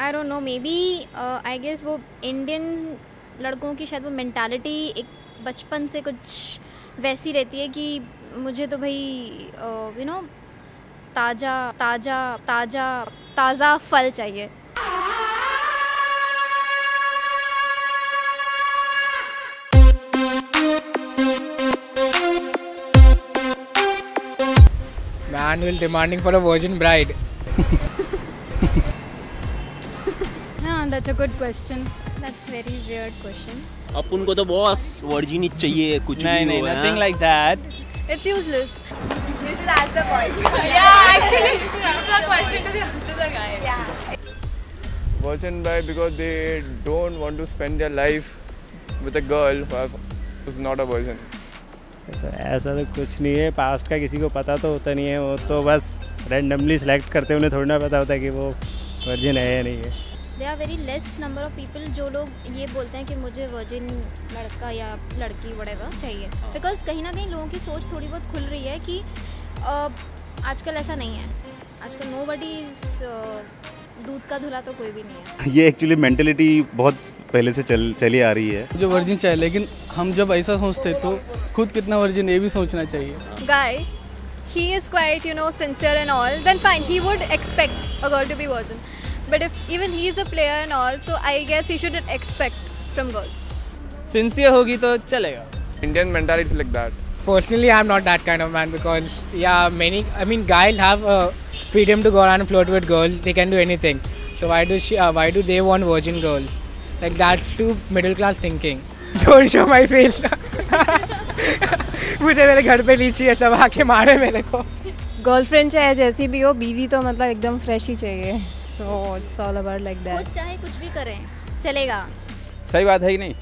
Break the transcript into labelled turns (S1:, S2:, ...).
S1: I don't know maybe I guess वो Indian लड़कों की शायद वो मेंटालिटी एक बचपन से कुछ वैसी रहती है कि मुझे तो भाई यू नो ताज़ा ताज़ा ताज़ा ताज़ा फल चाहिए
S2: Man will demanding for a virgin bride.
S1: हाँ that's a good question that's very weird question
S3: अपन को तो बॉस वर्जिन ही चाहिए कुछ
S4: नहीं नहीं
S3: हो, हाँ?
S4: nothing like that.
S5: It's useless.
S6: Virgin by because they don't want to spend their life with a girl who have- who's not a virgin.
S4: तो ऐसा तो कुछ नहीं है। पास्ट का किसी को पता तो होता नहीं है। वो तो बस रैंडमली सेलेक्ट करते हैं, उन्हें थोड़ी ना पता होता है कि वो वर्जिन है या नहीं है।
S1: They are very less number of people जो लोग ये बोलते हैं कि मुझे वर्जिन लड़का या लड़की वड़ेवर चाहिए। बिकॉज़ कहीं ना कहीं लोगों की सोच थोड़ी बहुत खुल रही है कि अ, आजकल ऐसा नहीं है। आजकल नो बडी इज़ दूध का धुला तो कोई भी नहीं है।
S7: ये एक्चुअली मेंटेलिटी बहुत पहले से चल चली आ रही है।
S2: जो वर्जिन चाहिए लेकिन हम जब ऐसा सोचते तो खुद कितना वर्जिन ये भी सोचना चाहिए।
S5: Guy, he is quite, you know, sincere and all, then fine, he would expect a girl to be virgin. But if even he is a player and all, so I guess he shouldn't expect from girls.
S4: Sincere होगी तो चलेगा
S6: Indian mentality is like that.
S2: Personally, I'm not that kind of man because yeah, many. I mean, guys have uh, freedom to go around and flirt with girls. They can do anything. So why do she? Uh, why do they want virgin girls? Like that's too middle class thinking. Don't show my face. मुझे मेरे घर पे लीची है सब आके मारे मेरे को
S8: गर्लफ्रेंड चाहे जैसी भी हो बीवी तो मतलब एकदम फ्रेश ही चाहिए so it's all about like that
S1: चाहे कुछ भी करें चलेगा।
S4: सही बात है कि नहीं।